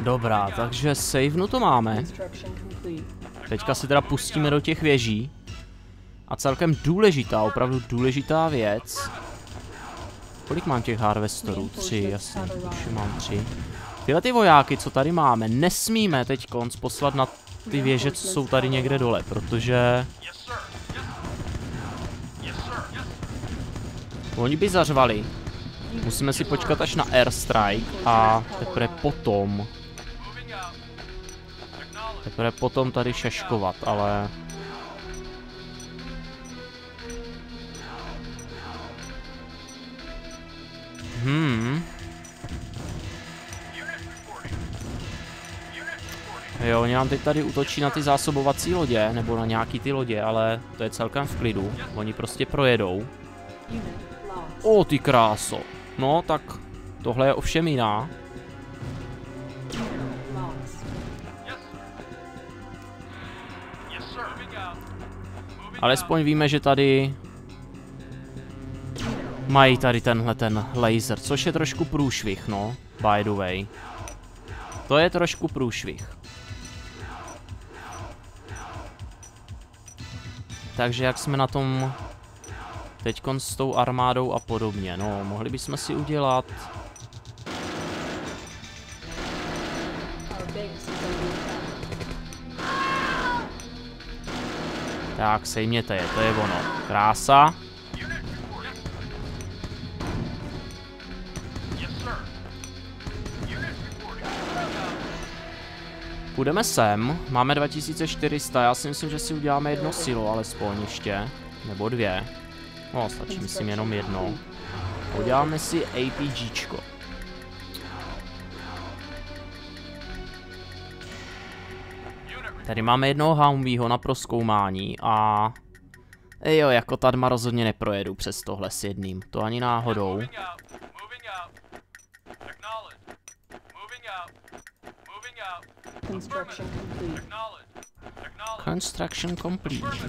Dobrá, takže savenu to máme. Teďka se teda pustíme do těch věží. A celkem důležitá, opravdu důležitá věc. Kolik mám těch harvesterů? Tři, jasně, už mám tři. Tyhle ty vojáky, co tady máme, nesmíme teď konc poslat na ty věže, co jsou tady někde dole, protože... Oni by zařvali. Musíme si počkat až na airstrike a teprve potom Teprve potom tady šaškovat, ale... Hmm. Jo, oni nám teď tady útočí na ty zásobovací lodě, nebo na nějaký ty lodě, ale to je celkem v klidu. Oni prostě projedou. O, ty kráso. No, tak tohle je ovšem jiná. Alespoň víme, že tady mají tady tenhle ten laser, což je trošku průšvih, no, by the way. To je trošku průšvih. Takže jak jsme na tom teď s tou armádou a podobně, no, mohli bychom si udělat Tak, sejměte je, to je ono. Krása. Půjdeme sem, máme 2400, já si myslím, že si uděláme jedno silo alespoň ještě, nebo dvě. No, stačí myslím jenom jedno. Uděláme si APGčko. Tady máme jednoho Humveeho na proskoumání a... Jo, jako Tadma rozhodně neprojedu přes tohle s jedným, to ani náhodou. Construction complete. Construction complete.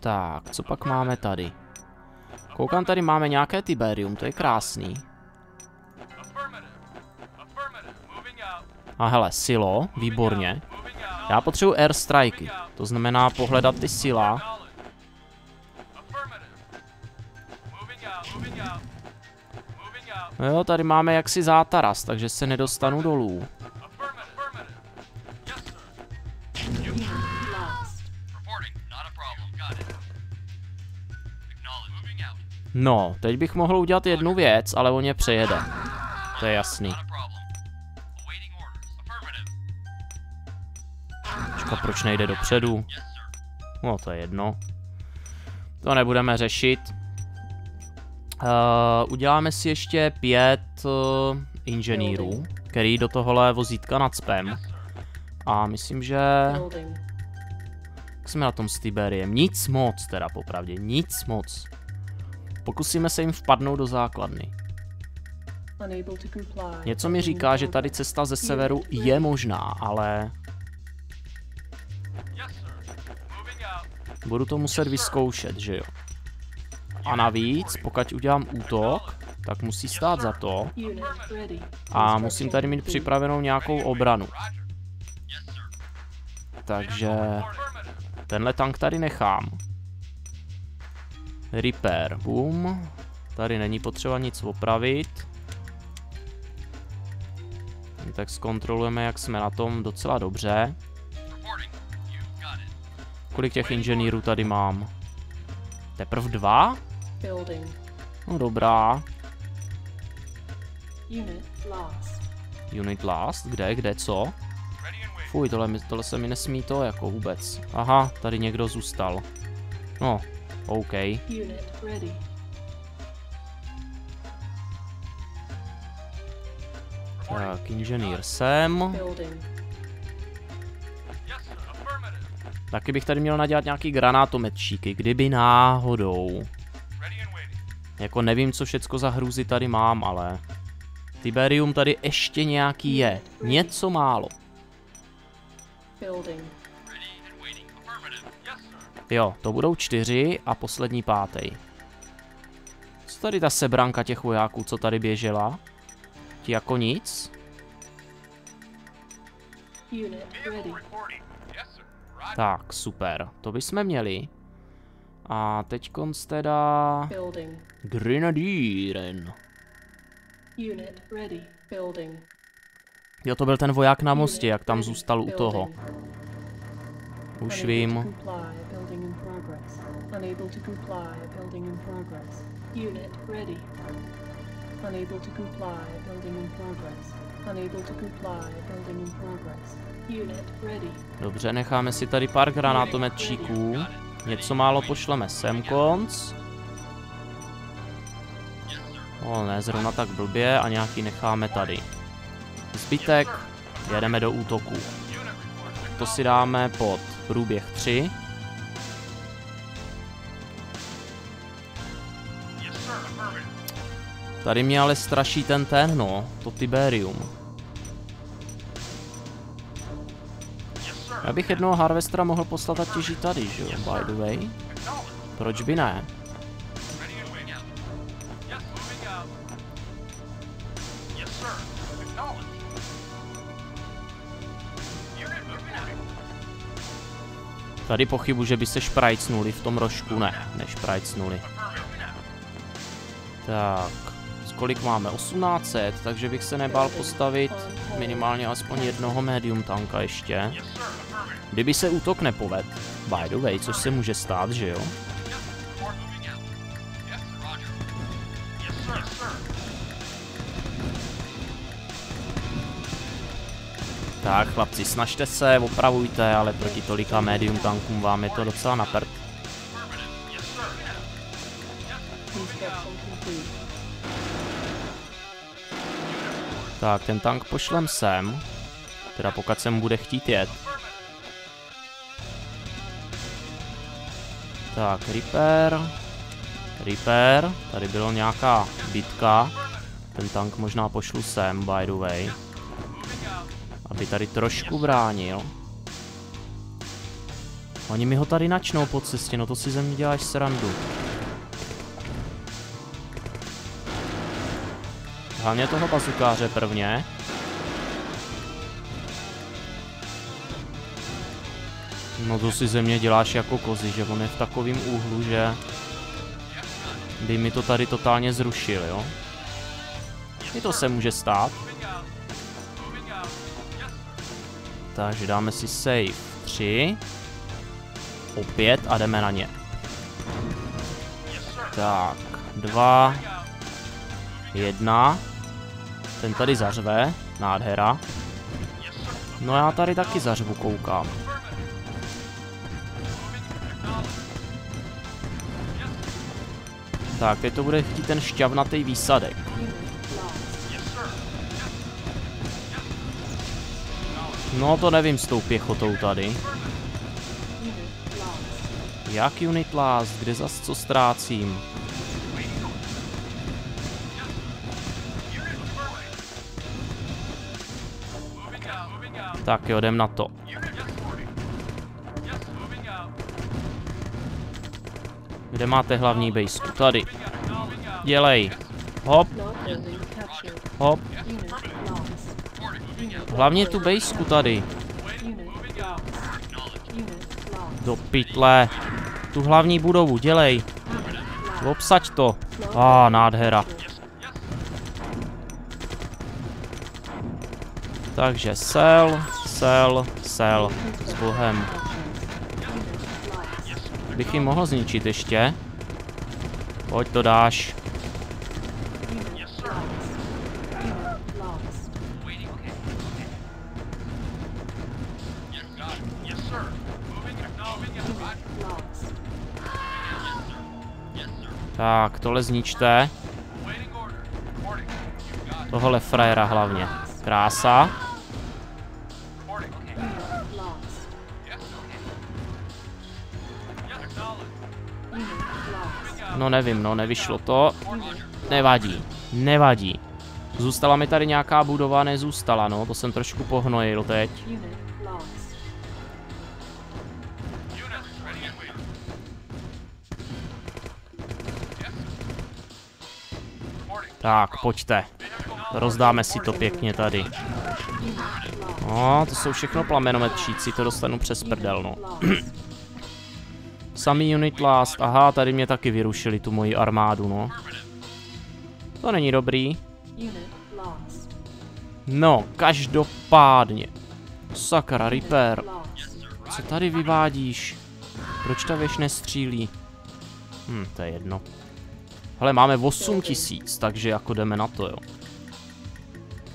Tak, co pak máme tady? Koukám, tady máme nějaké Tiberium, to je krásný. A hele, silo, výborně. Já potřebuji airstriky, to znamená pohledat ty sila. No jo, tady máme jaksi zátaras, takže se nedostanu dolů. No, teď bych mohl udělat jednu věc, ale on je přejede. To je jasný. Počka, proč nejde dopředu? No, to je jedno. To nebudeme řešit. Uh, uděláme si ještě pět uh, inženýrů, který do tohohle vozítka nadspem. A myslím, že... Jak jsme na tom s Tiberiem? Nic moc, teda popravdě, nic moc. Pokusíme se jim vpadnout do základny. Něco mi říká, že tady cesta ze severu je možná, ale budu to muset vyzkoušet, že jo. A navíc, pokud udělám útok, tak musí stát za to a musím tady mít připravenou nějakou obranu. Takže tenhle tank tady nechám. Repair, boom. Tady není potřeba nic opravit. Tak zkontrolujeme, jak jsme na tom docela dobře. Kolik těch inženýrů tady mám? Teprv dva? Building. No dobrá. Unit lost. Unit last? Kde, kde, co? Fuj, tohle, mi- tohle se mi nesmí to jako vůbec. Aha, tady někdo zůstal. No, OK. Unit ready. Tak, inženýr sem. Building. Taky bych tady měl nadělat nějaký granátometčíky, kdyby náhodou. Jako nevím, co všecko za hrůzy tady mám, ale... Tiberium tady ještě nějaký je. Něco málo. Jo, to budou čtyři a poslední pátý. Co tady ta sebranka těch vojáků, co tady běžela? Ti jako nic? Unit ready. Tak, super. To bychom měli. A teď konc teda... Building. Grenadíren. Unit ready. Building. Jo, to byl ten voják na mostě, jak tam zůstal u toho. Už vím. Unable to comply. Building in progress. Dobře, necháme si tady pár granátometčíků. Něco málo pošleme sem konc. O, ne, zrovna tak blbě a nějaký necháme tady. Zbytek jedeme do útoku. To si dáme pod průběh 3. Tady mě ale straší ten ten, no, to Tiberium. Já bych jednoho Harvestera mohl poslat a těžit tady, že jo, by the way. Proč by ne? Tady pochybu, že by se šprajcnuli v tom rožku, ne, nešprajcnuli. Tak, kolik máme? 1800, takže bych se nebál postavit minimálně aspoň jednoho medium tanka ještě. Kdyby se útok nepoved, by the way, což se může stát, že jo? Tak, chlapci, snažte se, opravujte, ale proti tolika medium tankům vám je to docela na prd. Tak, ten tank pošlem sem. Teda pokud sem bude chtít jet. Tak, repair. Repair. Tady byla nějaká bitka. Ten tank možná pošlu sem, by the way. Aby tady trošku bránil. Oni mi ho tady načnou po cestě, no to si ze mě děláš srandu. Hlavně toho bazukáře prvně. No to si ze mě děláš jako kozy, že on je v takovém úhlu, že by mi to tady totálně zrušil, jo? I to se může stát. Takže dáme si save 3. Opět a jdeme na ně. Tak, dva, jedna. Ten tady zařve, nádhera. No já tady taky zařvu, koukám. Tak, teď to bude chtít ten šťavnatý výsadek. No to nevím s tou pěchotou tady. Jak unit last, kde zas co ztrácím? Tak jo, jdem na to. Kde máte hlavní bejsku? Tady. Dělej. Hop, captured. hop. Unit Hlavně tu bejsku tady. Do pytle. Tu hlavní budovu, dělej. Obsaď to. A, ah, nádhera. Takže sel, sel, sel. S bohem. Bych jim mohl zničit ještě. Pojď to dáš. Tak, tohle zničte. Tohle frajera hlavně. Krása. No nevím, no nevyšlo to. Nevadí, nevadí. Zůstala mi tady nějaká budova, nezůstala, no, to jsem trošku pohnojil teď. Tak, pojďte. Rozdáme si to pěkně tady. No, to jsou všechno plamenometčíci, to dostanu přes prdel, no. Samý unit last, aha, tady mě taky vyrušili tu moji armádu, no. To není dobrý. No, každopádně. Sakra, Reaper. Co tady vyvádíš? Proč ta věž nestřílí? Hm, to je jedno. Hele, máme 8 tisíc, takže jako jdeme na to, jo.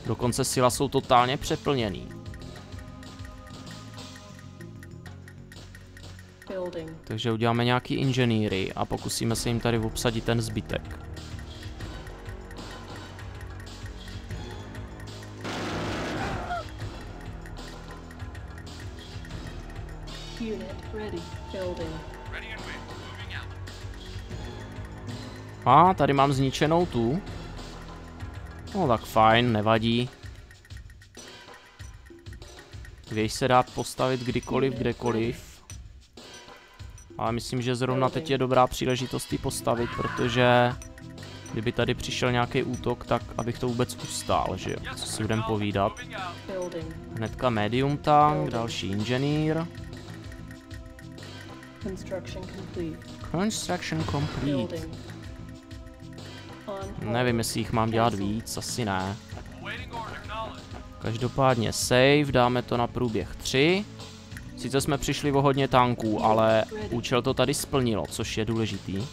Dokonce sila jsou totálně přeplněný. Takže uděláme nějaký inženýry a pokusíme se jim tady obsadit ten zbytek. A tady mám zničenou tu. No tak fajn, nevadí. Věž se dá postavit kdykoliv, kdekoliv. Ale myslím, že zrovna teď je dobrá příležitost ji postavit, protože kdyby tady přišel nějaký útok, tak abych to vůbec ustál, že jo? Co si budem povídat. Hnedka medium tank, další inženýr. Construction complete. Construction complete. Nevím, jestli jich mám dělat víc, asi ne. Každopádně save, dáme to na průběh 3. Sice jsme přišli o hodně tanků, ale účel to tady splnilo, což je důležitý.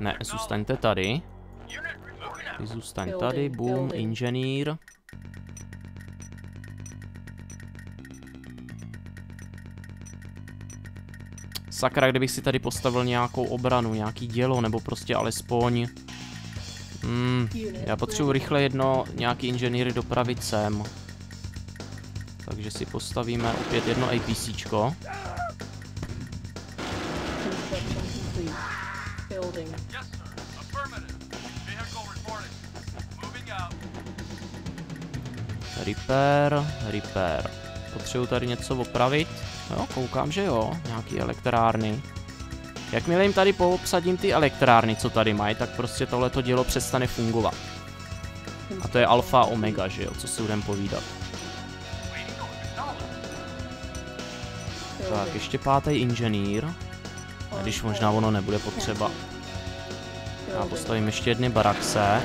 Ne, zůstaňte tady. Ty zůstaň tady, boom, inženýr. Sakra, kdybych si tady postavil nějakou obranu, nějaký dělo, nebo prostě alespoň... Hmm, já potřebuji rychle jedno, nějaký inženýry dopravit sem. Takže si postavíme opět jedno APCčko. Repair, repair. Potřebuji tady něco opravit. Jo, koukám, že jo. Nějaký elektrárny. Jakmile jim tady poobsadím ty elektrárny, co tady mají, tak prostě tohleto dělo přestane fungovat. A to je alfa omega, že jo, co si budem povídat. Tak, ještě pátý inženýr. A když možná ono nebude potřeba. Já postavím ještě jedny barakse.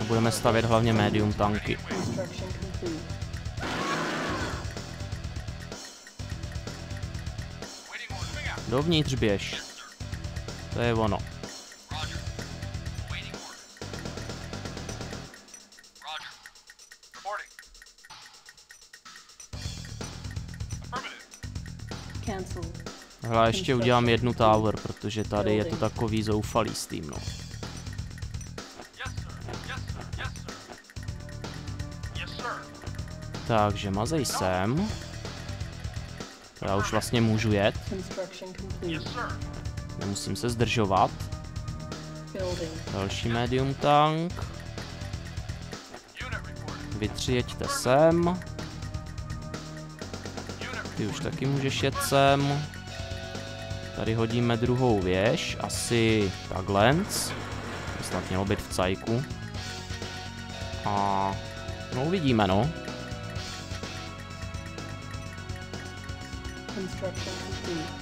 A budeme stavět hlavně medium tanky. Construction complete. Dovnitř běž. To je ono. Hele, ještě udělám jednu tower, protože tady je to takový zoufalý s tím, no. Takže mazej sem. Já už vlastně můžu jet, nemusím se zdržovat. Building. Další medium tank. Vy tři jeďte sem. Ty už taky můžeš jet sem. Tady hodíme druhou věž, asi takhle. To snad mělo být v cajku. A no uvidíme no.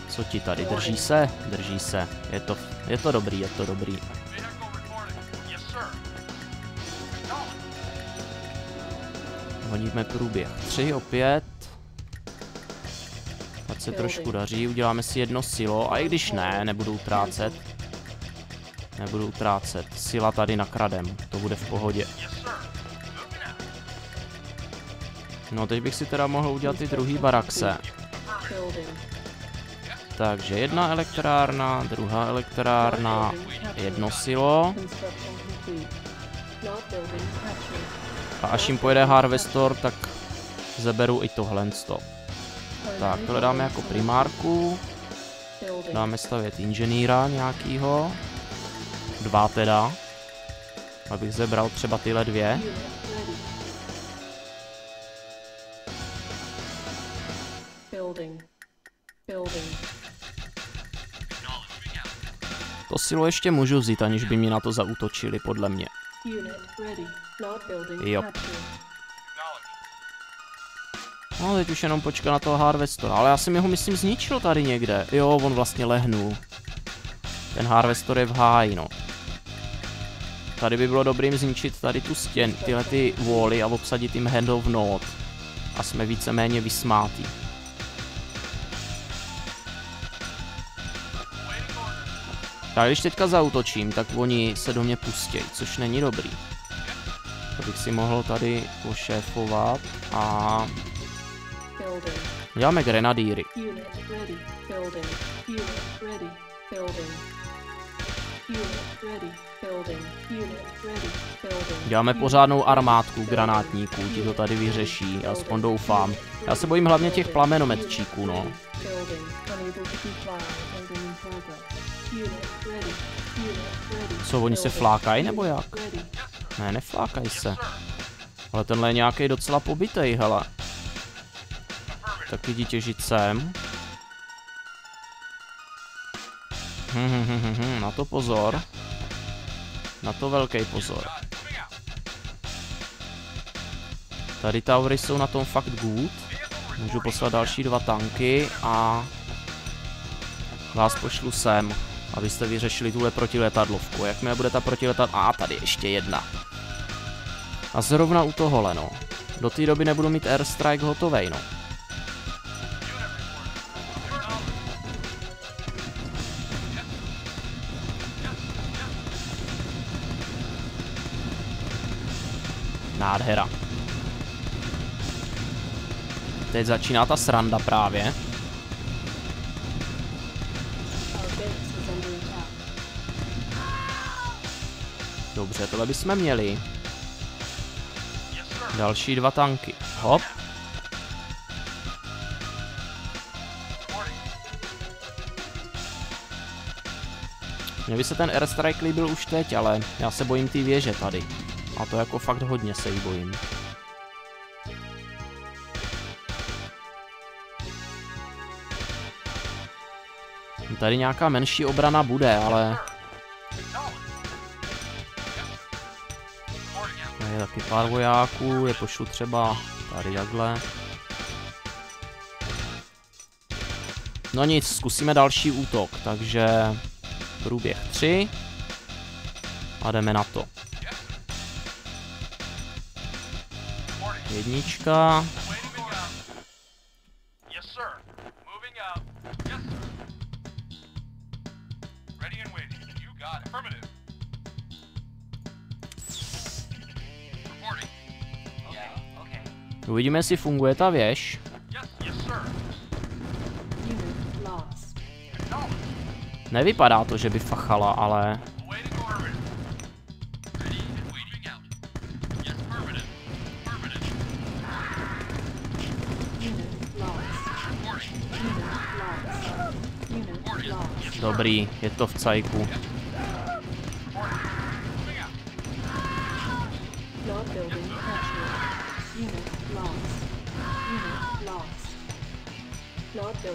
Co ti tady, drží se? Drží se. Je to, je to dobrý, je to dobrý. Hodíme průběh 3 opět. Ať se trošku daří, uděláme si jedno silo, a i když ne, nebudu utrácet. Nebudu utrácet. Sila tady nakradem, to bude v pohodě. No teď bych si teda mohl udělat ty druhý barakse. Takže jedna elektrárna, druhá elektrárna, jedno silo. A až jim pojede Harvestor, tak zeberu i tohle. Tak, tohle dáme jako primárku. Dáme stavět inženýra nějakýho. Dva teda. Abych zebral třeba tyhle dvě. Building. Building. To silo ještě můžu vzít, aniž by mi na to zautočili, podle mě. Captured. No, teď už jenom počká na toho Harvestora, ale já jsem jeho, myslím, zničil tady někde. Jo, on vlastně lehnul. Ten Harvestor je v háji, no. Tady by bylo dobrým zničit tady tu stěn, tyhle ty wally a obsadit jim hand of node. A jsme víceméně vysmátí. Tak když teďka zautočím, tak oni se do mě pustí, což není dobrý. To bych si mohl tady pošéfovat a děláme grenadýry. Unit ready. Děláme pořádnou armádku granátníků, ti to tady vyřeší, aspoň doufám. Já se bojím hlavně těch plamenometčíků, no. Co, oni se flákají nebo jak? Ne, neflákají se. Ale tenhle je nějaký docela pobytej, hele. Tak jdi těžit sem. Hm, hm, hm, hm, hm, na to pozor. Na to velký pozor. Tady towery jsou na tom fakt good. Můžu poslat další dva tanky a vás pošlu sem, abyste vyřešili tuhle protiletadlovku. Jakmile bude ta protiletadlovka... A tady ještě jedna. A zrovna u tohohle, no. Do té doby nebudu mít airstrike hotovej, no. Nádhera. Teď začíná ta sranda právě. Dobře, tohle bychom měli. Další dva tanky. Hop. Mně by se ten airstrike líbil už teď, ale já se bojím té věže tady. A to jako fakt hodně se jí bojím. Tady nějaká menší obrana bude, ale je taky pár vojáků, je pošlu třeba tady takhle. No nic, zkusíme další útok, takže průběh 3 a jdeme na to. Okay. uvidíme, jestli funguje ta věž. Acknowledged. Nevypadá to, že by fachala, ale dobrý, je to v cajku.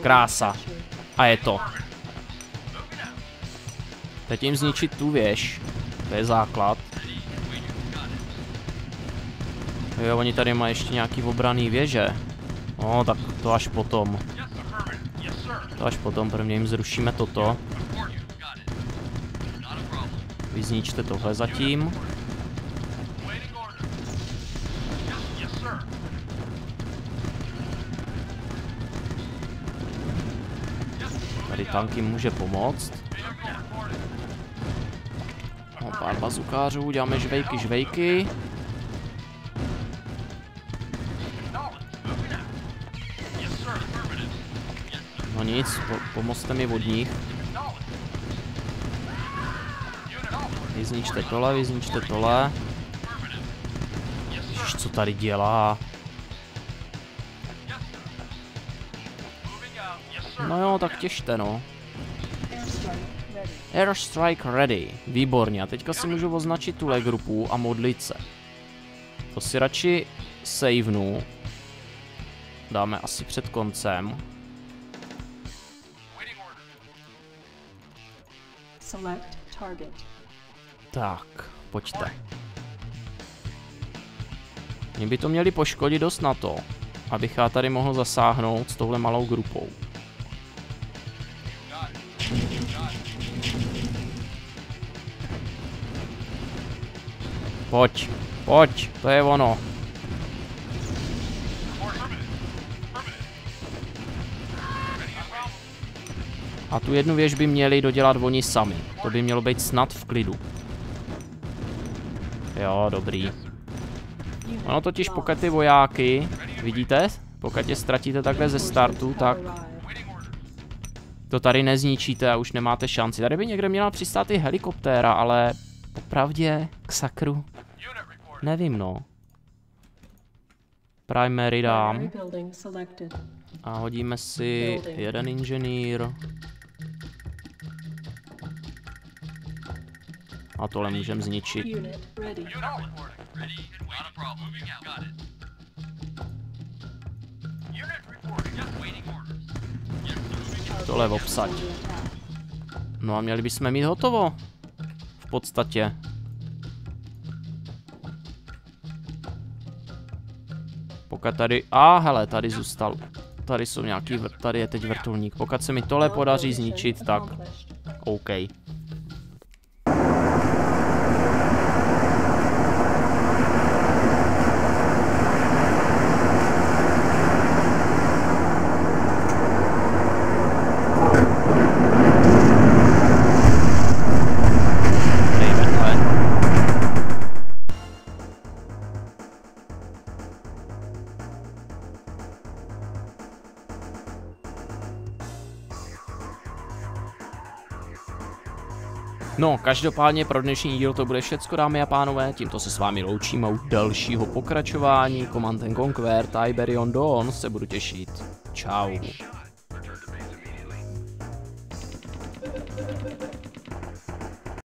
Krása. A je to. Teď jim zničit tu věž. To je základ. Jo, oni tady mají ještě nějaký obraný věže. No, tak to až potom. To až potom, prvně jim zrušíme toto. Vy zničte tohle zatím. Tady tanky může pomoct. No, pár bazukářů, děláme žvejky, žvejky. No nic, po pomozte mi od nich. Vyzničte tohle, vyzničte tohle. Ježiš, co tady dělá? No jo, tak těžte no. Airstrike ready. Výborně. A teďka si můžu označit tuhle grupu a modlit se. To si radši savenu. Dáme asi před koncem. Select target. Tak, pojďte. Mě by to měli poškodit dost na to, abych já tady mohl zasáhnout s touhle malou grupou. Pojď, pojď, to je ono. A tu jednu věž by měli dodělat oni sami. To by mělo být snad v klidu. Jo, dobrý. Ono totiž pokud ty vojáky, vidíte, pokud je ztratíte takhle ze startu, tak to tady nezničíte a už nemáte šanci. Tady by někde měla přistát i helikoptéra, ale popravdě k sakru, nevím no. Primary dám a hodíme si jeden inženýr. Yes, sir. Moving out. Tohle attack. No a měli bychom mít hotovo. V podstatě. Pokud tady... A hele, tady zůstal. Tady jsou nějaký... Tady je teď vrtulník. Pokud se mi tohle podaří zničit, tak. OK. No, každopádně pro dnešní díl to bude všecko, dámy a pánové. Tímto se s vámi loučím a u dalšího pokračování Command and Conquer Tiberion Dawn se budu těšit. Ciao.